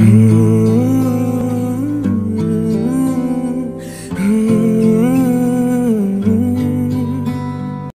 Mm.